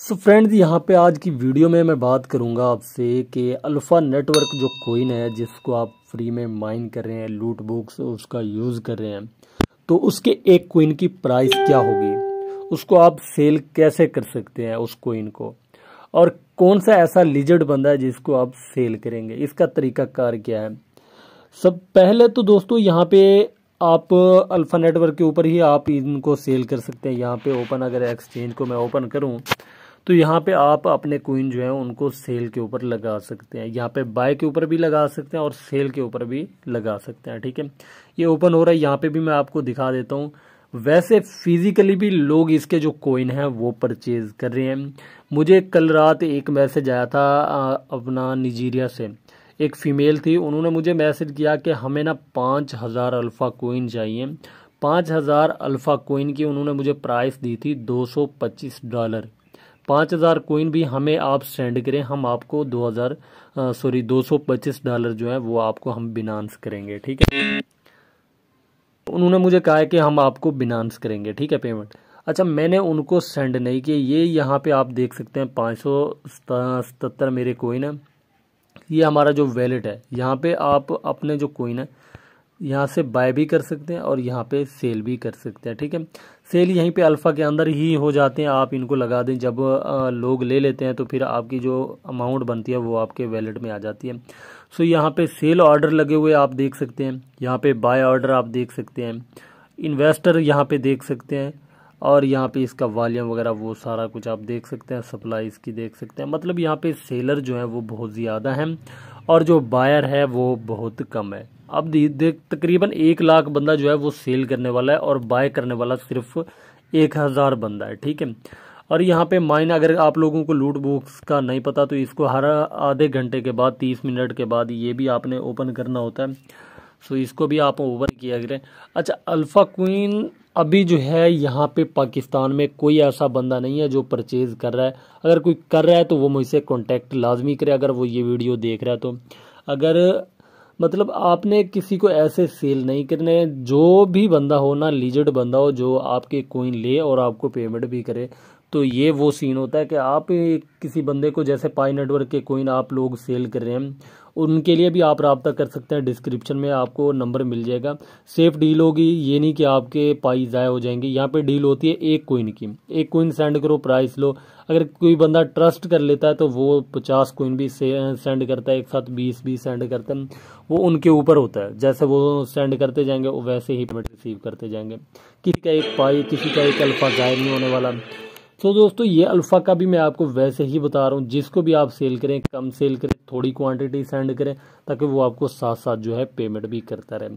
So friends यहाँ पे आज की वीडियो में मैं बात करूँगा आपसे कि अल्फ़ा नेटवर्क जो कोइन है, जिसको आप फ्री में माइन कर रहे हैं लूट बुक्स उसका यूज़ कर रहे हैं तो उसके एक कोइन की प्राइस क्या होगी? उसको आप सेल कैसे कर सकते हैं उस कोइन को? और कौन सा ऐसा लिजर्ड बंदा है जिसको आप सेल करेंगे? इसका तरीका कार क्या है? सब पहले तो दोस्तों यहाँ पे आप अल्फ़ा नेटवर्क के ऊपर ही आप इनको सेल कर सकते हैं। यहाँ पे ओपन अगर एक्सचेंज को मैं ओपन करूँ तो यहाँ पे आप अपने कोइन जो है उनको सेल के ऊपर लगा सकते हैं। यहाँ पे बाय के ऊपर भी लगा सकते हैं और सेल के ऊपर भी लगा सकते हैं, ठीक है? ये ओपन हो रहा है, यहाँ पे भी मैं आपको दिखा देता हूँ। वैसे फिजिकली भी लोग इसके जो कोइन हैं वो परचेज कर रहे हैं। मुझे कल रात एक मैसेज आया था अपना निजीरिया से। एक फीमेल थी, उन्होंने मुझे मैसेज किया कि हमें ना पाँच हज़ार अल्फ़ा कोइन चाहिए। पाँच हज़ार अल्फ़ा कोइन की उन्होंने मुझे प्राइस दी थी दो सौ पच्चीस डॉलर पाँच हज़ार कोइन भी हमें आप सेंड करें, हम आपको दो हज़ार सॉरी दो सौ पच्चीस डॉलर जो है, वो आपको हम बिनांस करेंगे, ठीक है? उन्होंने मुझे कहा है कि हम आपको बिनांस करेंगे, ठीक है पेमेंट अच्छा मैंने उनको सेंड नहीं किया। ये यहाँ पे आप देख सकते हैं, पाँच सौ सतहत्तर मेरे कोइन है। ये हमारा जो वैलेट है, यहाँ पे आप अपने जो कोइन है, यहाँ से बाय भी कर सकते हैं और यहाँ पे सेल भी कर सकते हैं, ठीक है? सेल यहीं पे अल्फ़ा के अंदर ही हो जाते हैं, आप इनको लगा दें। जब लोग ले लेते हैं तो फिर आपकी जो अमाउंट बनती है, वो आपके वैलेट में आ जाती है। सो, यहाँ पे सेल ऑर्डर लगे हुए आप देख सकते हैं। यहाँ पे बाय ऑर्डर आप देख सकते हैं। इन्वेस्टर यहाँ पे देख सकते हैं। और यहाँ पे इसका वॉल्यूम वगैरह, वो सारा कुछ आप देख सकते हैं सप्लाई इसकी देख सकते हैं। मतलब यहाँ पे सेलर जो है, वो बहुत ज़्यादा हैं। और जो बायर है, वो बहुत कम है। अब देख, तकरीबन एक लाख बंदा जो है वो सेल करने वाला है और बाय करने वाला सिर्फ़ एक हज़ार बंदा है, ठीक है? और यहाँ पे माइन, अगर आप लोगों को लूट बुक्स का नहीं पता तो इसको हर आधे घंटे के बाद, तीस मिनट के बाद ये भी आपने ओपन करना होता है। सो इसको भी आप ओपन किया करें। अच्छा अल्फ़ा क्वीन अभी जो है यहाँ पे पाकिस्तान में कोई ऐसा बंदा नहीं है जो परचेज कर रहा है। अगर कोई कर रहा है तो वो मुझसे कांटेक्ट लाजमी करे, अगर वो ये वीडियो देख रहा है तो। अगर मतलब आपने किसी को ऐसे सेल नहीं करने। जो भी बंदा हो ना लीजड बंदा हो, जो आपके कोइन ले और आपको पेमेंट भी करे तो ये वो सीन होता है कि आप किसी बंदे को जैसे पाई नेटवर्क के कोइन आप लोग सेल कर रहे हैं उनके लिए भी आप रबता कर सकते हैं। डिस्क्रिप्शन में आपको नंबर मिल जाएगा। सेफ़ डील होगी, ये नहीं कि आपके पाई ज़ाय हो जाएँगे। यहाँ पे डील होती है एक कोइन की। एक कोइन सेंड करो प्राइस लो। अगर कोई बंदा ट्रस्ट कर लेता है तो वो पचास कोइन भी सेंड करता है, एक साथ बीस भी सेंड करता है। वो उनके ऊपर होता है। जैसे वो सेंड करते जाएँगे, वैसे ही पेमेंट रिसीव करते जाएँगे। किसी का एक पाई, किसी का एक अल्फ़ा ज़ाहिर नहीं होने वाला। तो दोस्तों, ये अल्फ़ा का भी मैं आपको वैसे ही बता रहा हूँ, जिसको भी आप सेल करें, कम सेल करें, थोड़ी क्वांटिटी सेंड करें, ताकि वो आपको साथ साथ जो है पेमेंट भी करता रहे।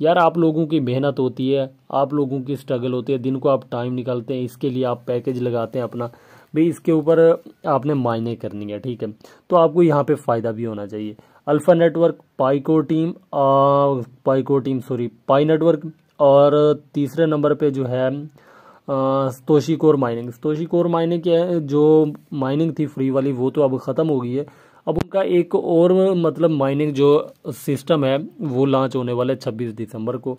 यार, आप लोगों की मेहनत होती है, आप लोगों की स्ट्रगल होती है, दिन को आप टाइम निकालते हैं, इसके लिए आप पैकेज लगाते हैं अपना। भाई, इसके ऊपर आपने मायने करनी है, ठीक है? तो आपको यहाँ पे फ़ायदा भी होना चाहिए। Alpha network pico team pico team sorry Pi network और तीसरे नंबर पे जो है Satoshi core mining Satoshi core mining क्या है? जो माइनिंग थी फ्री वाली, वो तो अब ख़त्म हो गई है। अब उनका एक और मतलब माइनिंग जो सिस्टम है, वो लॉन्च होने वाला है छब्बीस दिसंबर को।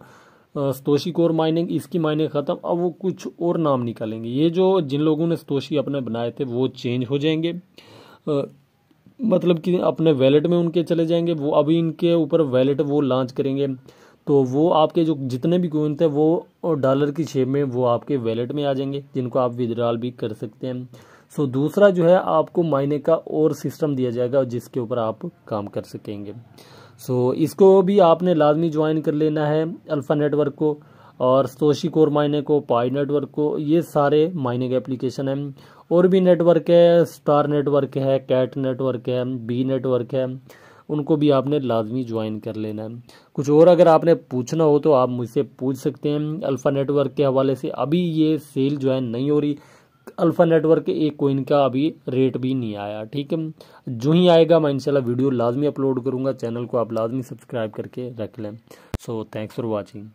स्तोशी कोर माइनिंग इसकी माइनिंग ख़त्म। अब वो कुछ और नाम निकालेंगे। ये जो जिन लोगों ने स्तोशी अपने बनाए थे, वो चेंज हो जाएँगे। मतलब कि अपने वैलेट में उनके चले जाएँगे। वो अभी इनके ऊपर वैलेट वो लॉन्च करेंगे। तो वो आपके जो जितने भी कोइन थे वो डॉलर की शेप में वो आपके वैलेट में आ जाएँगे, जिनको आप विदड्रॉल भी कर सकते हैं। सो दूसरा जो है, आपको मायने का और सिस्टम दिया जाएगा, जिसके ऊपर आप काम कर सकेंगे। सो इसको भी आपने लाजमी ज्वाइन कर लेना है अल्फ़ा नेटवर्क को और सोशी कोर मायने को पाई नेटवर्क को, ये सारे मायने के एप्लीकेशन हैं। और भी नेटवर्क है स्टार नेटवर्क है कैट नेटवर्क है बी नेटवर्क है। उनको भी आपने लाजमी ज्वाइन कर लेना है। कुछ और अगर आपने पूछना हो तो आप मुझसे पूछ सकते हैं। अल्फ़ा नेटवर्क के हवाले से अभी ये सेल ज्वाइन नहीं हो रही। अल्फ़ा नेटवर्क के एक कोइन का अभी रेट भी नहीं आया, ठीक है? जो ही आएगा, मैं इनशाला वीडियो लाजमी अपलोड करूँगा। चैनल को आप लाजमी सब्सक्राइब करके रख लें। So thanks for watching